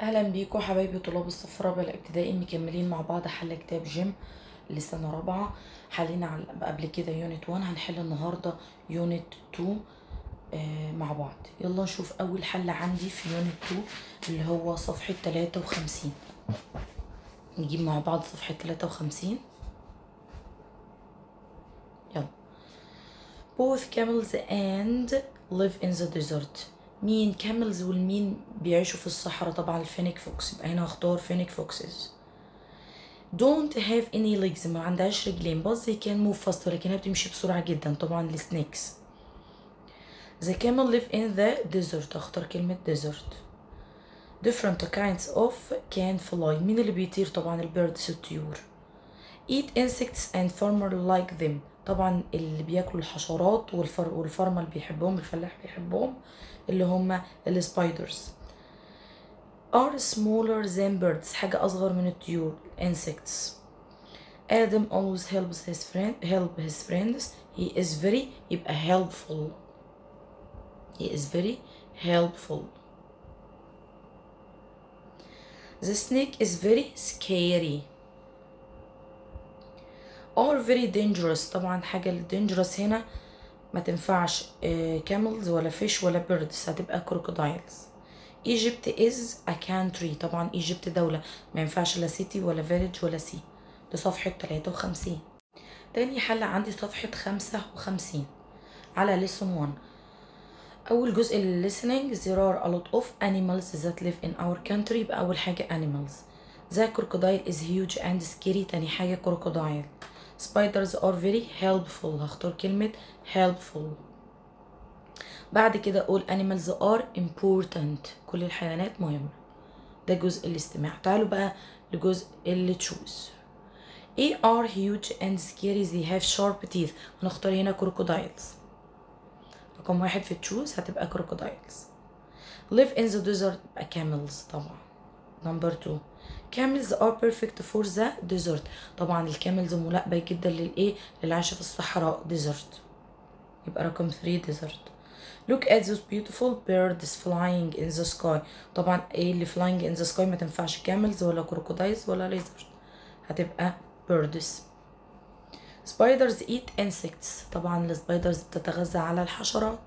أهلا بيكم حبايبي طلاب الصف الرابع الابتدائي مكملين مع بعض حل كتاب جيم لسنة رابعة. حلينا قبل كده unit 1 هنحل النهاردة unit 2 آه، مع بعض. يلا نشوف أول حل عندي في unit 2 اللي هو صفحة 53 نجيب مع بعض صفحة 53 يلا. Both camels and live in the desert. مين camels والمين بيعيشوا في الصحراء طبعا ال fennec fox. يبقى هنا هختار fennec foxes. Don't have any legs. ما عندهاش رجلين. But they can move fast ولكنها بتمشي بسرعة جدا. طبعا ال snakes the camel live in the desert. اختار كلمة desert. Different kinds of can fly. مين اللي بيطير؟ طبعا ال birds الطيور eat insects and farmer like them طبعا اللي بياكلوا الحشرات والفر والفرمة اللي بيحبهم الفلاح بيحبهم اللي هم السبايدرز are smaller than birds حاجة أصغر من الطيور insects Adam always helps his friend help his friends he is very يبقى helpful he is very helpful the snake is very scary Are very dangerous طبعا حاجة dangerous هنا ما تنفعش camels ولا fish ولا birds هتبقى crocodiles Egypt is a country طبعا Egypt دولة ما ينفعش لا city ولا village ولا sea دي صفحة 53 تاني حل عندي صفحة 55 على lesson 1 أول جزء listening there are a lot of animals that live in our country يبقى أول حاجة animals the crocodile is huge and scary تاني حاجة crocodile spiders are very helpful هختار كلمة helpful بعد كده all animals are important كل الحيوانات مهمة ده جزء الاستماع تعالوا بقى لجزء اللي تشوز A are huge and scary they have sharp teeth هنختار هنا crocodiles رقم واحد في تشوز هتبقى crocodiles live in the desert camels طبعا number 2 camels are perfect for the desert طبعا ال camels ملائمة جدا للإيه؟ للعيش في الصحراء. desert يبقى رقم 3 desert look at those beautiful birds flying in the sky. طبعا إيه اللي flying in the sky ما تنفعش camels ولا crocodiles ولا lizards هتبقى birds spiders eat insects طبعا ال spiders بتتغذى على الحشرات.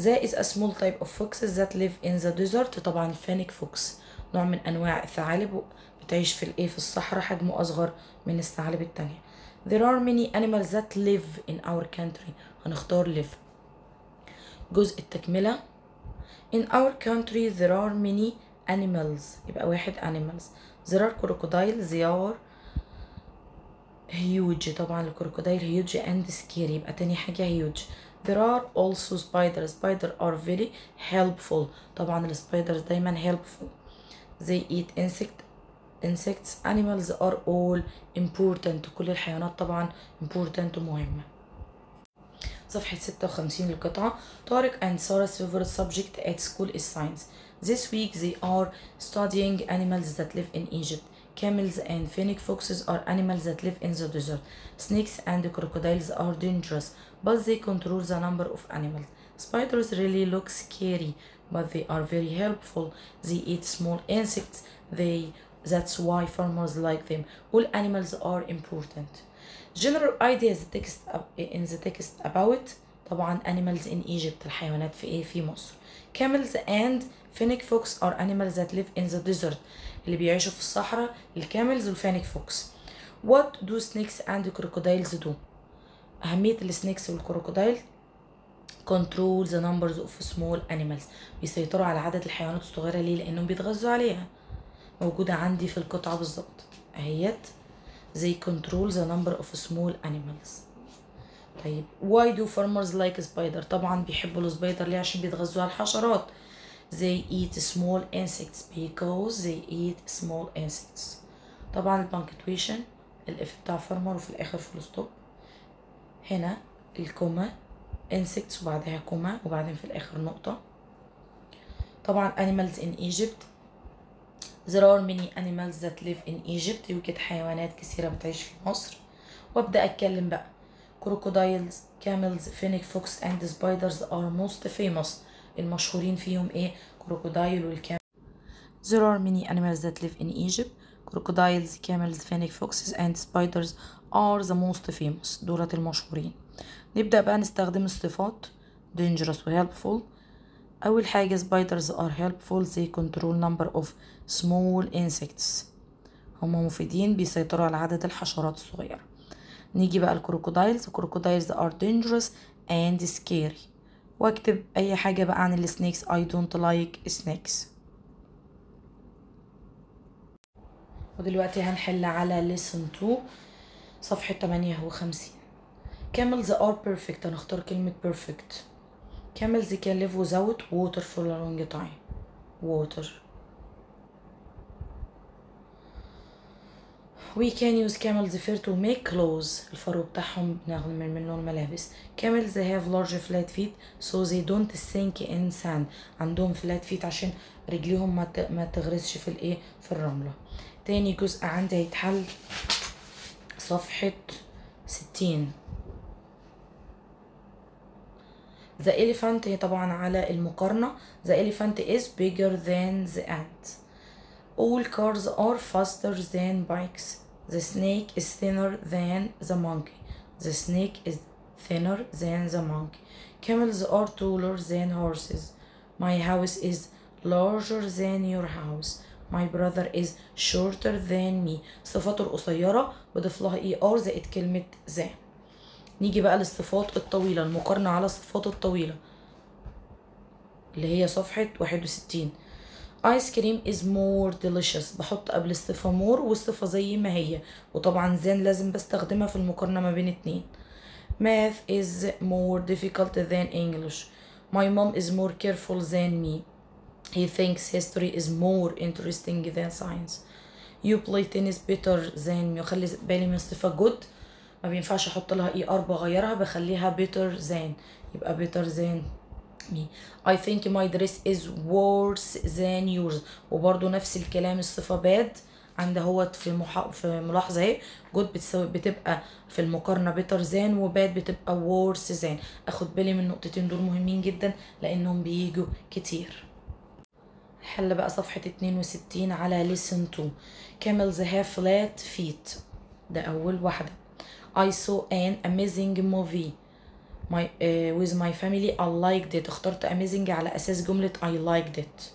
There is a small type of foxes that live in the desert. طبعا ال fennec fox. نوع من انواع الثعالب بتعيش في الايه في الصحراء حجمه اصغر من الثعالب التانية There are many animals that live in our country هنختار live جزء التكملة In our country there are many animals يبقى واحد animals There are crocodiles they are huge طبعا ال crocodile huge and scary يبقى تاني حاجة huge There are also spiders spiders are very helpful طبعا السبايدرز دايما helpful They eat insect insects animals are all important كل الحيوانات طبعا important ومهمة صفحة 56 القطعة طارق and Sarah's favorite subject at school is science This week they are studying animals that live in Egypt Camels and fennec foxes are animals that live in the desert. Snakes and crocodiles are dangerous, but they control the number of animals. Spiders really look scary, but they are very helpful. They eat small insects. They that's why farmers like them. All animals are important. General ideas the text in the text about طبعا animals in Egypt الحيوانات في ايه في مصر. Camels and fennec fox are animals that live in the desert. اللي بيعيشوا في الصحراء الكاملز والفينيك فوكس What do snakes and crocodiles do؟ أهمية السنيكس والكروكودايل control the numbers of small animals. بيسيطروا على عدد الحيوانات الصغيرة ليه؟ لأنهم بيتغذوا عليها. موجودة عندي في القطعة بالظبط. أهيت. They control the number of small animals. طيب. Why do farmers like spider? طبعا بيحبوا ال spider ليه؟ عشان بيتغذوا على الحشرات. They eat small insects because they eat small insects. طبعا ال punctuation ال F بتاع farmer وفي الآخر full stop هنا ال comma. Insects وبعدها comma وبعدين في الآخر نقطة طبعا animals in Egypt there are many animals that live in Egypt يوجد حيوانات كثيرة بتعيش في مصر وابدأ اتكلم بقى crocodiles camels fennec fox and spiders are most famous المشهورين فيهم إيه كروكودايل والكام There are many animals that live in Egypt. Crocodiles, camels, fennec foxes and spiders are the most famous. دولة المشهورين. نبدأ بقى نستخدم الصفات dangerous و helpful. أول حاجة spiders are helpful they control number of small insects. هما مفيدين بيسيطروا على عدد الحشرات الصغيرة. نيجي بقى الكروكودايلز crocodiles are dangerous and scary. واكتب أي حاجة بقى عن السنيكس I don't like snakes. ودلوقتي هنحل على lesson 2 صفحة 58 camels are perfect هنختار كلمة perfect camels can live without water for a long time water we can use camels fur to make clothes الفرو بتاعهم بنعمل منه الملابس camels have large flat feet so they don't sink in sand عندهم flat feet عشان رجليهم ما ما تغرسش في الايه في الرملة تاني جزء عندي هيتحل صفحة ستين The elephant هي طبعا على المقارنة The elephant is bigger than the ant All cars are faster than bikes The snake is thinner than the monkey The snake is thinner than the monkey Camels are taller than horses My house is larger than your house My brother is shorter than me صفاته القصيرة بضيف لها ار زائد كلمة than نيجي بقى للصفات الطويلة المقارنة على الصفات الطويلة. اللي هي صفحة واحد وستين. Ice cream is more delicious. بحط قبل الصفة more والصفة زي ما هي. وطبعا than لازم بستخدمها في المقارنة ما بين اتنين. Math is more difficult than English. My mom is more careful than me. He thinks history is more interesting than science. You play tennis better than me. وخلي بالي من الصفة good. ما بينفعش أحط لها er بغيرها بخليها better than. يبقى better than me. I think my dress is worse than yours. وبرضو نفس الكلام الصفة bad. عند هوت في محا... في ملاحظة أهي. good بتساوي بتبقى في المقارنة better than وباد بتبقى worse than. أخد بالي من النقطتين دول مهمين جدا لأنهم بيجوا كتير. حل بقى صفحة 62 على listen to camels have flat feet. ده أول واحدة. I saw an amazing movie my, uh, with my family I liked it اخترت amazing على أساس جملة I liked it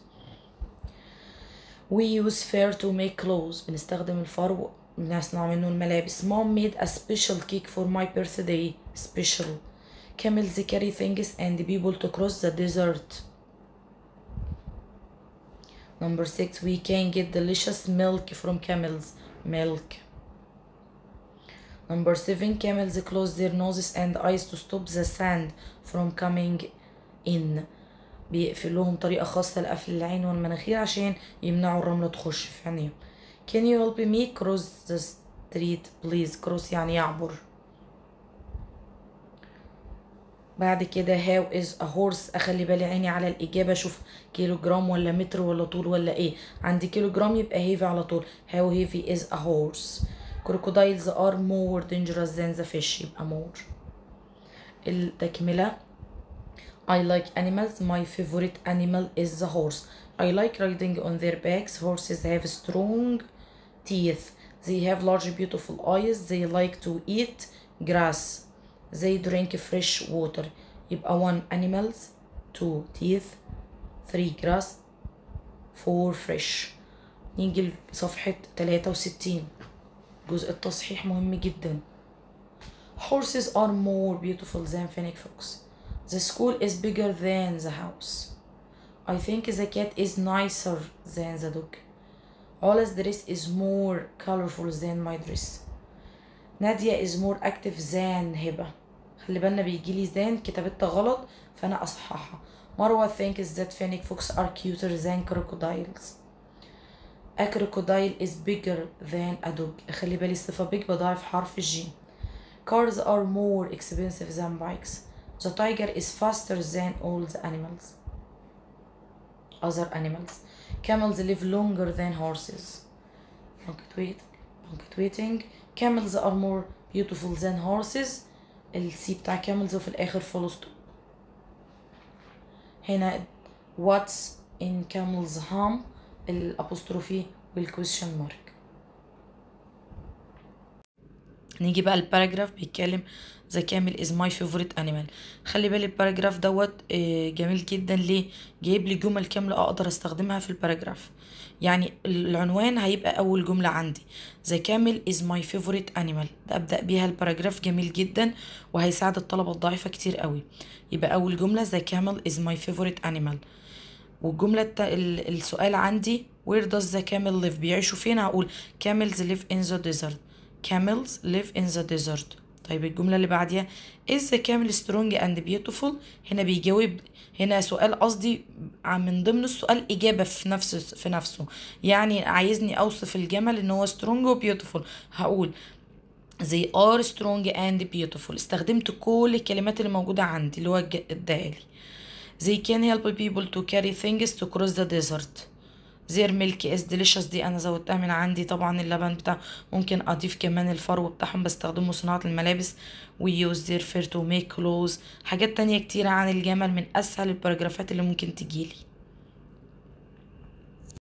we use fur to make clothes بنستخدم الفرو بنصنع منه الملابس mom made a special cake for my birthday special camels carry things and people to cross the desert Number six, we can get delicious milk from camels. Milk. Number seven, camels close their noses and eyes to stop the sand from coming in. بيقفلوهم طريقة خاصة لقفل العين والمناخير عشان يمنعوا الرملة تخش في عينيهم. Can you help me cross the street please? cross يعني يعبر. بعد كده how is a horse أخلي بالي عيني على الإجابة أشوف كيلو جرام ولا متر ولا طول ولا إيه عندي كيلو جرام يبقى heavy على طول how heavy is a horse crocodiles are more dangerous than the fish يبقى more التكمله I like animals my favorite animal is the horse I like riding on their backs horses have strong teeth they have large beautiful eyes they like to eat grass they drink fresh water يبقى one animals two teeth three grass four fresh نيجي لصفحة تلاتة وستين جزء التصحيح مهم جدا horses are more beautiful than fennec fox the school is bigger than the house I think the cat is nicer than the dog Ola's dress is more colorful than my dress نادية is more active than هبة خلي بالنا بيجيلي زان كتابتها غلط فأنا أصححها مروة thinks that fennec fox are cuter than crocodiles A crocodile is bigger than a dog خلي بالي الصفة big بضاعف حرف الجيم Cars are more expensive than bikes The tiger is faster than all the animals Other animals Camels live longer than horses punctuating punctuating Camels are more beautiful than horses السي بتاع camels وفي الآخر full stop هنا what's in camel's hum ال apostrophe و ال question mark نيجي بقى ال paragraph بيتكلم the camel is my favorite animal خلي بالي ال paragraph دوت آه، جميل جدا. ليه؟ جايب لي جمل كاملة أقدر أستخدمها في ال paragraph يعني العنوان هيبقى أول جملة عندي. the camel is my favorite animal أبدأ بيها ال paragraph جميل جدا. وهيساعد الطلبة الضعيفة كتير قوي. يبقى أول جملة the camel is my favorite animal والجملة السؤال عندي where does the camel live بيعيشوا فين؟ هقول camels live in the desert. camels live in the desert. طيب الجملة اللي بعديها is the camel strong and beautiful هنا بيجاوب هنا سؤال قصدي من ضمن السؤال إجابة في نفس في نفسه. يعني عايزني أوصف الجمل إن هو strong و beautiful. هقول they are strong and beautiful. استخدمت كل الكلمات اللي موجودة عندي اللي هو الج- اداها لي. They can help people to carry things to cross the desert. Their milk is delicious. دي أنا زودتها من عندي. طبعا اللبن بتاع ممكن أضيف كمان الفرو بتاعهم. بستخدمه صناعة الملابس. Use their fur to make clothes. حاجات تانية كتيرة عن الجمل من أسهل الباراجرافات اللي ممكن تجيلي.